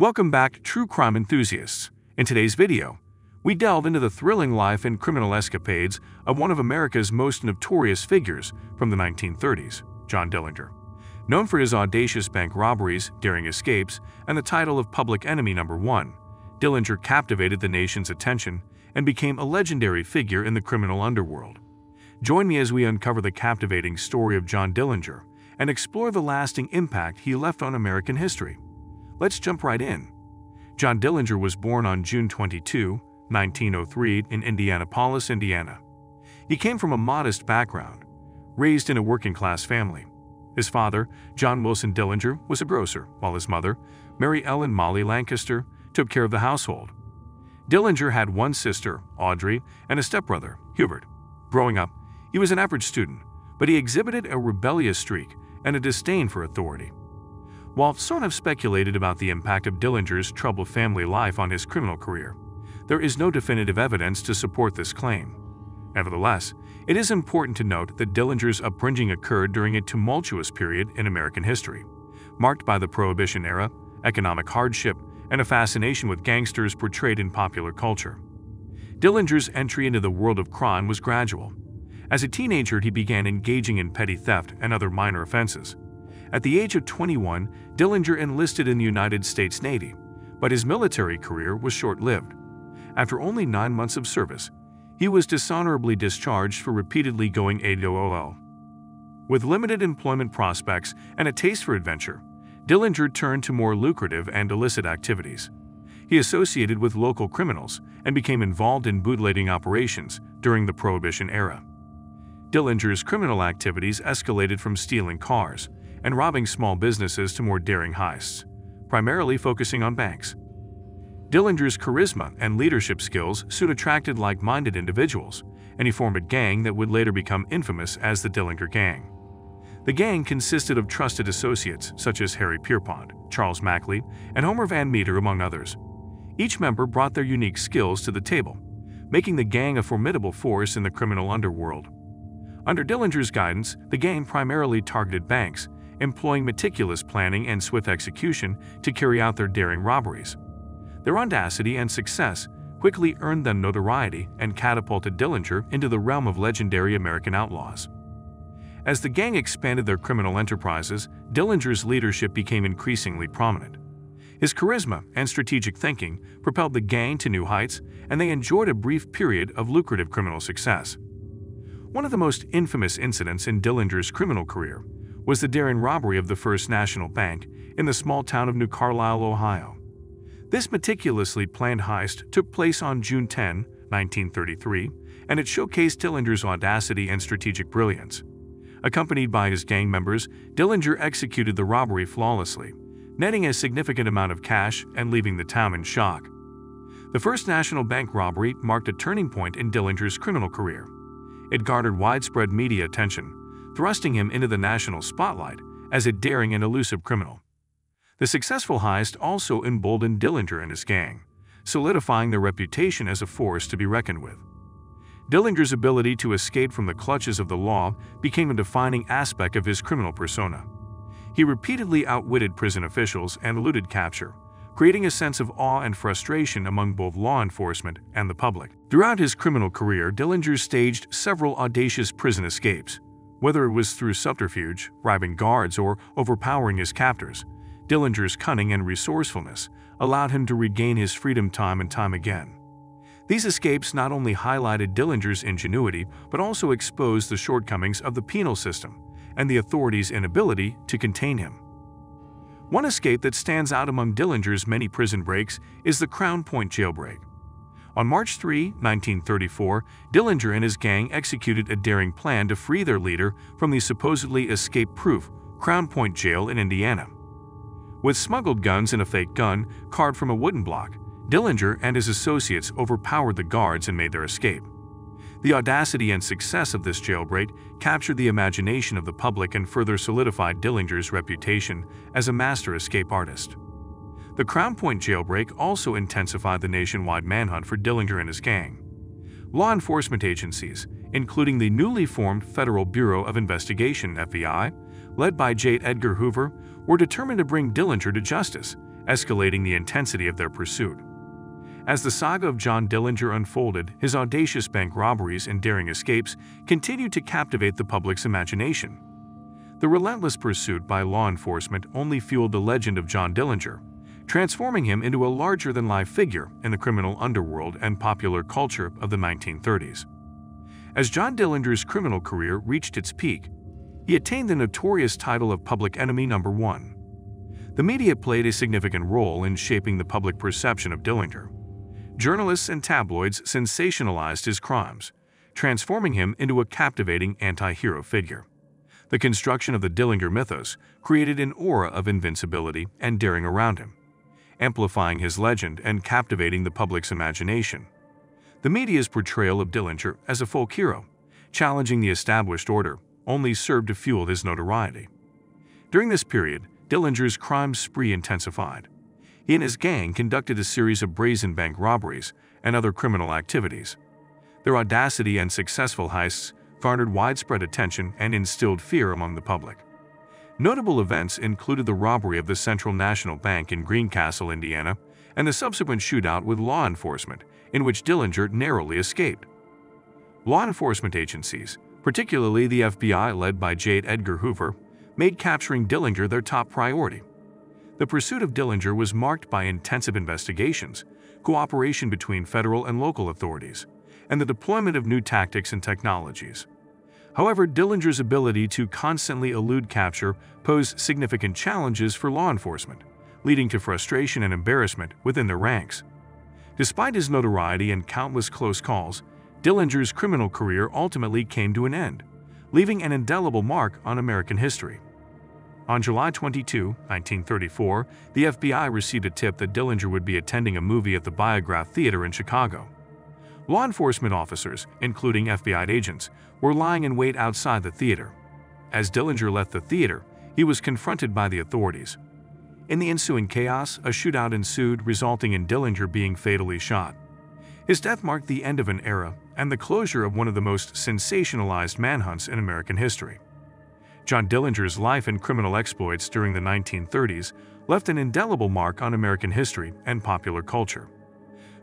Welcome back, true crime enthusiasts. In today's video, we delve into the thrilling life and criminal escapades of one of America's most notorious figures from the 1930s, John Dillinger. Known for his audacious bank robberies, daring escapes, and the title of Public Enemy Number 1, Dillinger captivated the nation's attention and became a legendary figure in the criminal underworld. Join me as we uncover the captivating story of John Dillinger and explore the lasting impact he left on American history. Let's jump right in. John Dillinger was born on June 22, 1903 in Indianapolis, Indiana. He came from a modest background, raised in a working-class family. His father, John Wilson Dillinger, was a grocer, while his mother, Mary Ellen Mollie Lancaster, took care of the household. Dillinger had one sister, Audrey, and a stepbrother, Hubert. Growing up, he was an average student, but he exhibited a rebellious streak and a disdain for authority. While some have speculated about the impact of Dillinger's troubled family life on his criminal career, there is no definitive evidence to support this claim. Nevertheless, it is important to note that Dillinger's upbringing occurred during a tumultuous period in American history, marked by the Prohibition era, economic hardship, and a fascination with gangsters portrayed in popular culture. Dillinger's entry into the world of crime was gradual. As a teenager, he began engaging in petty theft and other minor offenses. At the age of 21, Dillinger enlisted in the United States Navy, but his military career was short-lived. After only nine months of service, he was dishonorably discharged for repeatedly going AWOL. With limited employment prospects and a taste for adventure, Dillinger turned to more lucrative and illicit activities. He associated with local criminals and became involved in bootlegging operations during the Prohibition era. Dillinger's criminal activities escalated from stealing cars and robbing small businesses to more daring heists, primarily focusing on banks. Dillinger's charisma and leadership skills soon attracted like-minded individuals, and he formed a gang that would later become infamous as the Dillinger Gang. The gang consisted of trusted associates such as Harry Pierpont, Charles Makley, and Homer Van Meter among others. Each member brought their unique skills to the table, making the gang a formidable force in the criminal underworld. Under Dillinger's guidance, the gang primarily targeted banks, employing meticulous planning and swift execution to carry out their daring robberies. Their audacity and success quickly earned them notoriety and catapulted Dillinger into the realm of legendary American outlaws. As the gang expanded their criminal enterprises, Dillinger's leadership became increasingly prominent. His charisma and strategic thinking propelled the gang to new heights, and they enjoyed a brief period of lucrative criminal success. One of the most infamous incidents in Dillinger's criminal career was the daring robbery of the First National Bank in the small town of New Carlisle, Ohio. This meticulously planned heist took place on June 10, 1933, and it showcased Dillinger's audacity and strategic brilliance. Accompanied by his gang members, Dillinger executed the robbery flawlessly, netting a significant amount of cash and leaving the town in shock. The First National Bank robbery marked a turning point in Dillinger's criminal career. It garnered widespread media attention, thrusting him into the national spotlight as a daring and elusive criminal. The successful heist also emboldened Dillinger and his gang, solidifying their reputation as a force to be reckoned with. Dillinger's ability to escape from the clutches of the law became a defining aspect of his criminal persona. He repeatedly outwitted prison officials and eluded capture, creating a sense of awe and frustration among both law enforcement and the public. Throughout his criminal career, Dillinger staged several audacious prison escapes. Whether it was through subterfuge, bribing guards, or overpowering his captors, Dillinger's cunning and resourcefulness allowed him to regain his freedom time and time again. These escapes not only highlighted Dillinger's ingenuity, but also exposed the shortcomings of the penal system and the authorities' inability to contain him. One escape that stands out among Dillinger's many prison breaks is the Crown Point jailbreak. On March 3, 1934, Dillinger and his gang executed a daring plan to free their leader from the supposedly escape-proof Crown Point jail in Indiana. With smuggled guns and a fake gun carved from a wooden block, Dillinger and his associates overpowered the guards and made their escape. The audacity and success of this jailbreak captured the imagination of the public and further solidified Dillinger's reputation as a master escape artist. The Crown Point jailbreak also intensified the nationwide manhunt for Dillinger and his gang. Law enforcement agencies, including the newly formed Federal Bureau of Investigation FBI, led by J. Edgar Hoover, were determined to bring Dillinger to justice escalating the intensity of their pursuit. As the saga of John Dillinger unfolded, his audacious bank robberies and daring escapes continued to captivate the public's imagination. The relentless pursuit by law enforcement only fueled the legend of John Dillinger, transforming him into a larger-than-life figure in the criminal underworld and popular culture of the 1930s. As John Dillinger's criminal career reached its peak, he attained the notorious title of public enemy number one. The media played a significant role in shaping the public perception of Dillinger. Journalists and tabloids sensationalized his crimes, transforming him into a captivating anti-hero figure. The construction of the Dillinger mythos created an aura of invincibility and daring around him, amplifying his legend and captivating the public's imagination. The media's portrayal of Dillinger as a folk hero, challenging the established order, only served to fuel his notoriety. During this period, Dillinger's crime spree intensified. He and his gang conducted a series of brazen bank robberies and other criminal activities. Their audacity and successful heists garnered widespread attention and instilled fear among the public. Notable events included the robbery of the Central National Bank in Greencastle, Indiana, and the subsequent shootout with law enforcement, in which Dillinger narrowly escaped. Law enforcement agencies, particularly the FBI led by J. Edgar Hoover, made capturing Dillinger their top priority. The pursuit of Dillinger was marked by intensive investigations, cooperation between federal and local authorities, and the deployment of new tactics and technologies. However, Dillinger's ability to constantly elude capture posed significant challenges for law enforcement, leading to frustration and embarrassment within their ranks. Despite his notoriety and countless close calls, Dillinger's criminal career ultimately came to an end, leaving an indelible mark on American history. On July 22, 1934, the FBI received a tip that Dillinger would be attending a movie at the Biograph Theater in Chicago. Law enforcement officers, including FBI agents, were lying in wait outside the theater. As Dillinger left the theater, he was confronted by the authorities. In the ensuing chaos, a shootout ensued, resulting in Dillinger being fatally shot. His death marked the end of an era and the closure of one of the most sensationalized manhunts in American history. John Dillinger's life and criminal exploits during the 1930s left an indelible mark on American history and popular culture.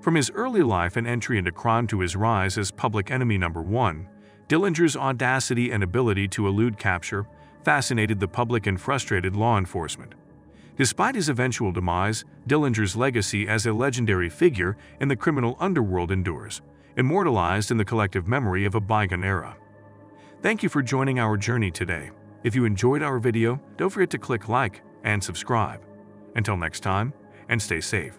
From his early life and entry into crime to his rise as public enemy number one, Dillinger's audacity and ability to elude capture fascinated the public and frustrated law enforcement. Despite his eventual demise, Dillinger's legacy as a legendary figure in the criminal underworld endures, immortalized in the collective memory of a bygone era. Thank you for joining our journey today. If you enjoyed our video, don't forget to click like and subscribe. Until next time, and stay safe.